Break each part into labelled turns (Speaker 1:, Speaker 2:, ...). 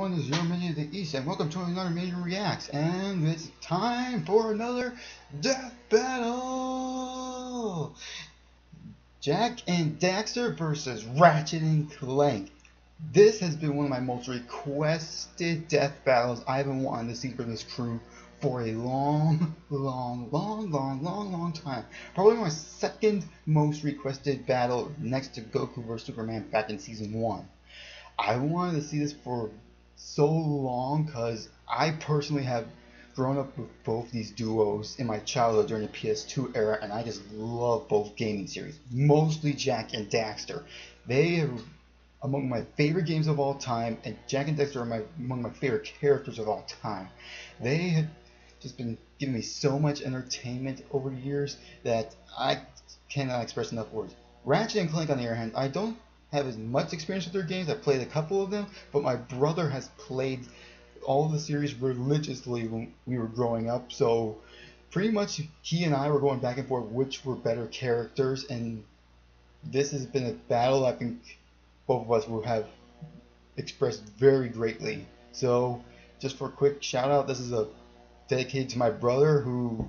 Speaker 1: everyone, this is your Minion of the East, and welcome to another Major Reacts, and it's time for another Death Battle! Jak and Daxter versus Ratchet and Clank. This has been one of my most requested death battles I've been wanting to see for this crew for a long, long, long, long, long, long time. Probably my second most requested battle next to Goku vs. Superman back in Season 1. I wanted to see this for so long because I personally have grown up with both these duos in my childhood during the PS2 era, and I just love both gaming series. Mostly Jak and Daxter. They are among my favorite games of all time, and Jak and Daxter are my, among my favorite characters of all time. They have just been giving me so much entertainment over the years that I cannot express enough words. Ratchet and Clank, on the other hand, I don't have as much experience with their games. I played a couple of them, but my brother has played all the series religiously when we were growing up. So pretty much he and I were going back and forth which were better characters, and this has been a battle I think both of us will have expressed very greatly. So just for a quick shout out, this is a dedicated to my brother who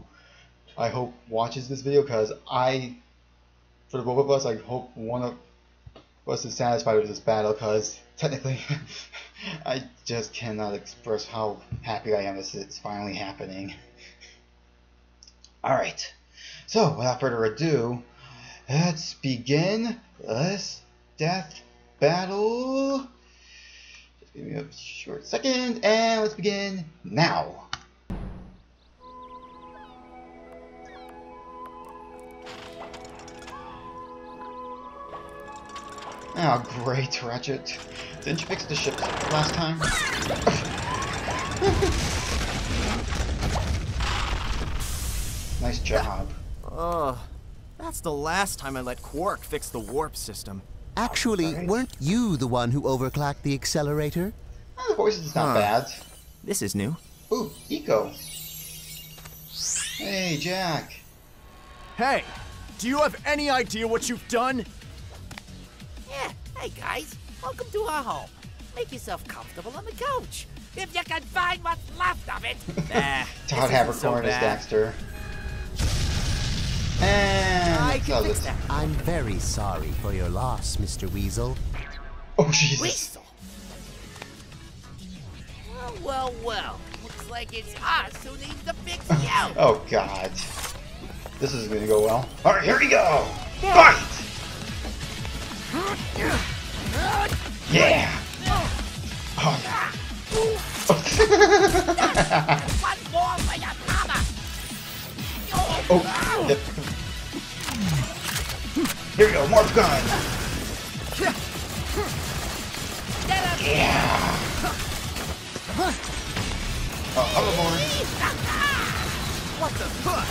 Speaker 1: I hope watches this video because I, for the both of us, I hope one of wasn't satisfied with this battle because technically I just cannot express how happy I am that it's finally happening. Alright, so without further ado, let's begin this death battle. Just give me a short second and let's begin now. Oh, great, Ratchet. Didn't you fix the ship last time? nice job.
Speaker 2: Ugh. That's the last time I let Quark fix the warp system.
Speaker 3: Actually,
Speaker 1: Right.
Speaker 3: weren't you the one who overclocked the accelerator?
Speaker 1: Oh, the voice is not
Speaker 2: Huh.
Speaker 1: bad.
Speaker 2: This is new.
Speaker 1: Ooh, Eco. Hey, Jak.
Speaker 2: Hey, do you have any idea what you've done?
Speaker 4: Yeah, hey guys, welcome to our home. Make yourself comfortable on the couch. If you can find what's left of it.
Speaker 2: Nah,
Speaker 1: Todd
Speaker 2: Haberkorn isn't so
Speaker 1: is
Speaker 2: bad.
Speaker 1: Daxter. And
Speaker 4: I
Speaker 1: that
Speaker 4: can
Speaker 1: was
Speaker 4: fix
Speaker 1: it.
Speaker 4: that.
Speaker 3: I'm very sorry for your loss, Mr. Weasel.
Speaker 1: Oh, Jesus.
Speaker 4: Whistle. Well, well, well. Looks like it's us who needs to fix you.
Speaker 1: Oh, God. This is gonna go well. Alright, here we go! Fight! Yeah! Oh, yeah.
Speaker 4: One more for your mama.
Speaker 1: Oh, yep. Here we go, Morph gun! Yeah! Oh, hoverboard.
Speaker 2: What the fuck?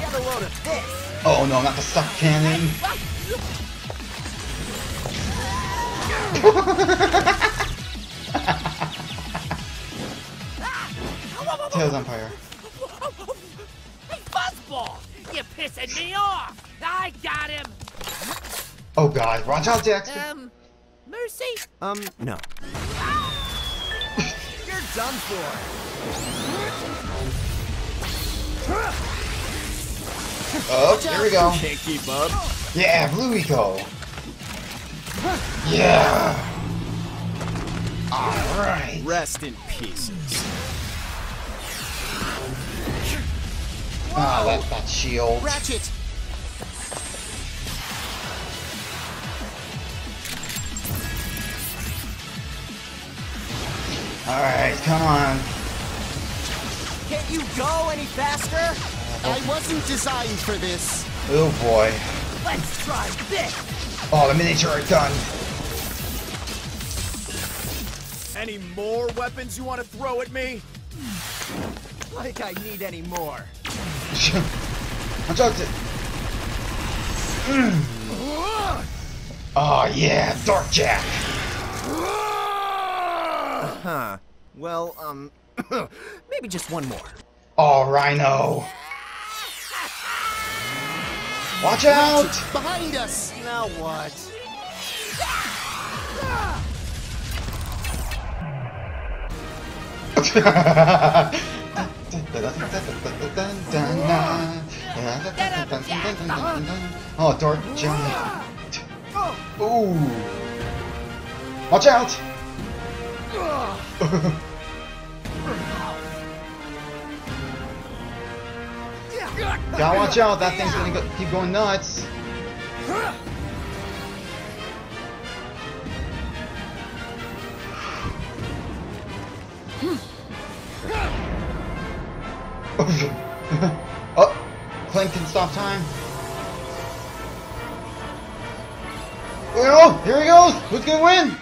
Speaker 2: Get a load of this.
Speaker 1: Oh no, not the suck cannon. Tails on fire.
Speaker 4: Hey, Fuzzball! You're pissing me off. I got him.
Speaker 1: Oh god, watch out, Jackson.
Speaker 4: Um, Mercy?
Speaker 2: Um, no. You're done for.
Speaker 1: Oh, here we go.
Speaker 2: Can't keep up.
Speaker 1: Yeah, Blue Eco. Yeah. Alright.
Speaker 2: Rest in pieces.
Speaker 1: Ah, that, that shield.
Speaker 3: Ratchet!
Speaker 1: Alright, come on.
Speaker 2: Can't you go any faster?
Speaker 3: I wasn't designed for this.
Speaker 1: Oh boy.
Speaker 4: Let's try this.
Speaker 1: Oh, the miniature are done.
Speaker 2: Any more weapons you want to throw at me? Like I need any more.
Speaker 1: Watch out. Mm. Oh yeah, Dark Jak.
Speaker 2: Huh. Well, um, maybe just one more.
Speaker 1: Oh, Rhino. Watch out!
Speaker 3: Behind us!
Speaker 2: Now what?
Speaker 1: oh, Dark Giant. Ooh. Watch out! Gotta watch out, that thing's gonna go, keep going nuts. oh, Clank can stop time. Oh, here he goes! Who's gonna win?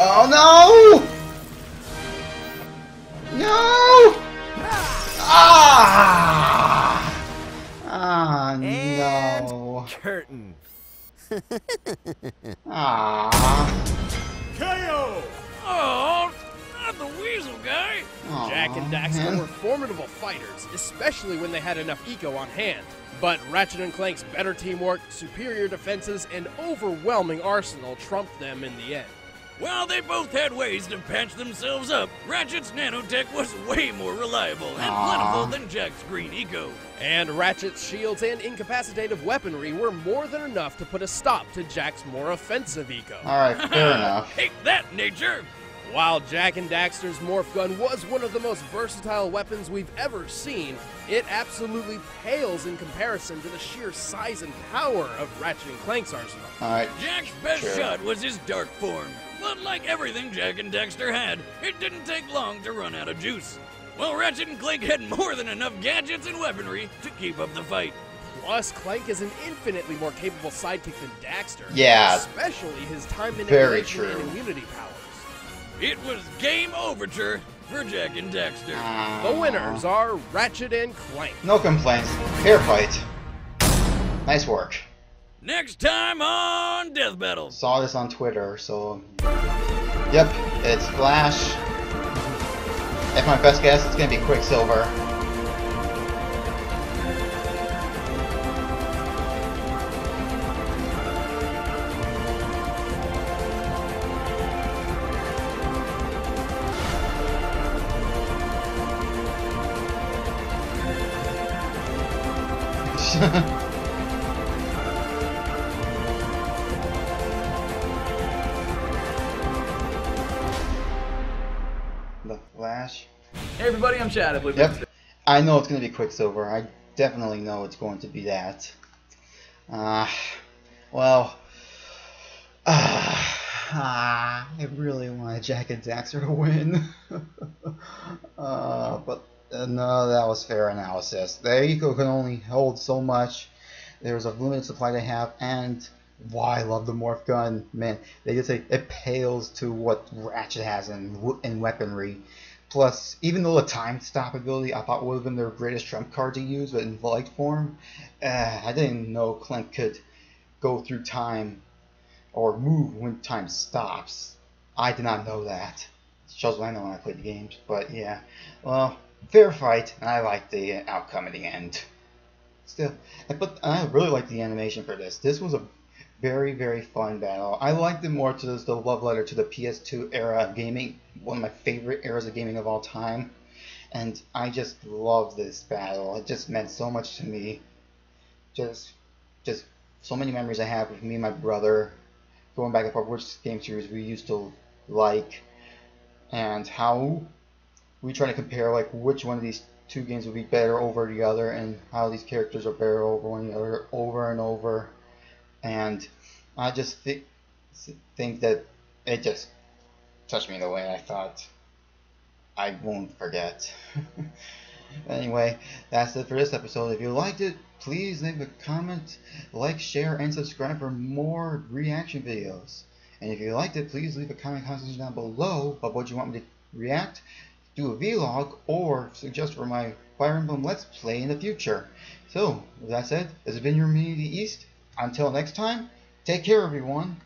Speaker 1: Oh! No!
Speaker 2: KO!
Speaker 5: Oh, not the weasel guy.
Speaker 1: Aw,
Speaker 6: Jak and Daxter
Speaker 1: man.
Speaker 6: were formidable fighters, especially when they had enough eco on hand. But Ratchet and Clank's better teamwork, superior defenses, and overwhelming arsenal trumped them in the end.
Speaker 5: While they both had ways to patch themselves up, Ratchet's nanotech was way more reliable and
Speaker 1: Aw.
Speaker 5: plentiful than Jak's green eco.
Speaker 6: And Ratchet's shields and incapacitative weaponry were more than enough to put a stop to Jak's more offensive eco.
Speaker 1: Alright, fair enough.
Speaker 5: Take that, nature!
Speaker 6: While Jack and Daxter's morph gun was one of the most versatile weapons we've ever seen, it absolutely pales in comparison to the sheer size and power of Ratchet and Clank's arsenal.
Speaker 1: Alright.
Speaker 5: Jak's best
Speaker 1: Sure.
Speaker 5: shot was his dark form. But like everything Jak and Daxter had, it didn't take long to run out of juice. Well, Ratchet and Clank had more than enough gadgets and weaponry to keep up the fight.
Speaker 6: Plus, Clank is an infinitely more capable sidekick than Daxter.
Speaker 1: Yeah.
Speaker 6: Especially his time
Speaker 1: Very
Speaker 6: manipulation and immunity powers.
Speaker 5: It was game overture for Jak and Daxter. Ah.
Speaker 6: The winners are Ratchet and Clank.
Speaker 1: No complaints. Fair fight. Nice work.
Speaker 5: Next time on Death Battles.
Speaker 1: Saw this on Twitter, so. Yep, it's Flash. If my best guess, it's gonna be Quicksilver. the
Speaker 7: Hey everybody, I'm Chad. I believe
Speaker 1: Yep. I know it's going to be Quicksilver. I definitely know it's going to be that. Uh, well, uh, I really wanted Jak and Daxter to win. uh, but uh, no, that was fair analysis. The Eco can only hold so much. There's a limited supply they have, and why I love the morph gun. Man, they just say it pales to what Ratchet has in, in weaponry. Plus, even though the time stop ability I thought would have been their greatest trump card to use, but in light form, uh, I didn't know Clank could go through time or move when time stops. I did not know that. Shows what I know when I play the games, but yeah. Well, fair fight, and I like the outcome at the end. Still, but I really like the animation for this. This was a very, very fun battle. I liked it more to the love letter to the PS2 era of gaming, one of my favorite eras of gaming of all time. And I just love this battle. It just meant so much to me. Just, just so many memories I have with me and my brother, going back and forth which game series we used to like, and how we try to compare like which one of these two games would be better over the other, and how these characters are better over one another over and over and I just thi- think that it just touched me the way I thought I won't forget. anyway, that's it for this episode. If you liked it, please leave a comment, like, share, and subscribe for more reaction videos. And if you liked it, please leave a comment down below of what you want me to react, do a vlog, or suggest for my Fire Emblem Let's Play in the future. So, that said, this has been your Community East. Until next time, take care everyone.